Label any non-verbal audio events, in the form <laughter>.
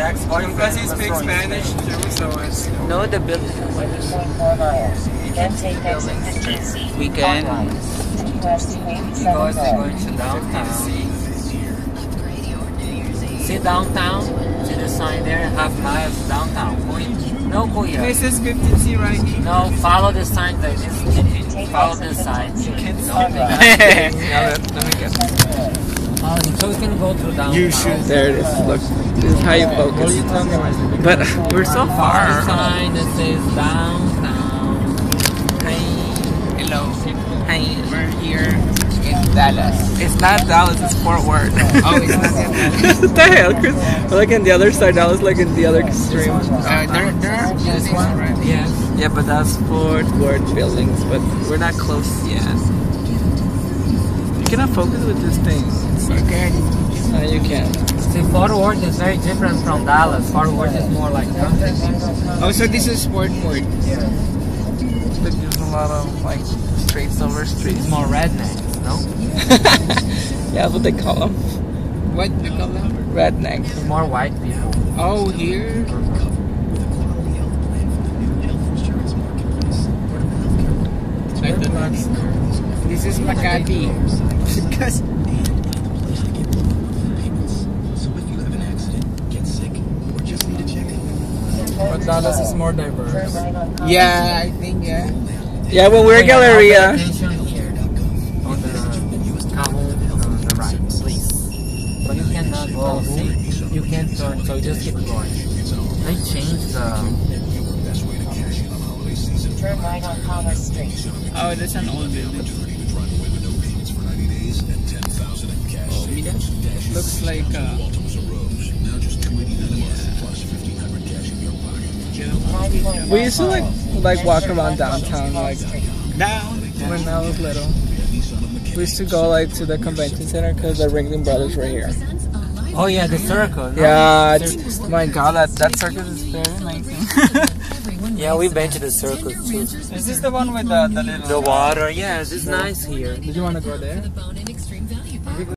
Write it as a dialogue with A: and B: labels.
A: Because he speaks Spanish too, so it's
B: No, the building.
C: Miles. Then take
B: We can- Because
C: 87
B: we're going to downtown. See downtown? See the sign there? Half miles downtown. No, go here.
A: This is 15C right here.
B: No, follow the sign like this. Follow the sign.
A: You can't see
C: Turn
A: me. let, me get
B: can go through downtown.
A: You should. There it is. Look, this is how you focus.
B: you tell me where's the big
A: But we're so
B: The
A: far.
B: sign that says downtown.
A: Hi. Hello. Hi. We're here in Dallas. It's not Dallas, it's Fort Worth. <laughs> oh, it's not Dallas. <laughs> what the hell, Chris? Like in the other side, Dallas, like in the other extreme. Uh, there, there are buildings right
B: Yes.
A: Yeah, but that's Fort Worth buildings, but we're not close yet. You cannot focus with this thing.
B: Okay.
A: No, you can't.
B: See, Fort Worth is very different from Dallas. Fort Worth is more like country.
A: Oh, so this is Fort Worth.
B: Yeah.
A: But there's a lot of like straight over streets.
B: More rednecks, no? <laughs>
A: yeah, what they call them. What you call them? Rednecks.
B: More white people.
A: Oh, here. I don't know. This is Makati. <laughs>
D: But Dallas is more diverse.
C: right on Commerce
A: yeah, I think yeah. Yeah, when we're
B: Pay
A: Galleria.
B: attention on the Cajon on the right, please. But you cannot go. See, you can't turn, so you just keep going. They changed the.
C: Turn right on Commerce Street.
A: Oh, that's an old building. Oh, mira. Looks like uh, we used to like like walk around downtown like
C: Street.
A: down when I was little. We used to go like to the convention center because the Ringling Brothers were here.
B: Oh yeah, the circle. no?
A: Yeah, it's, my God, that that circus is very amazing. <laughs>
B: Yeah, we've been to the circle too.
A: is this the one with the, the little?
B: The water, yes, it's nice here.
A: Did you want to go there?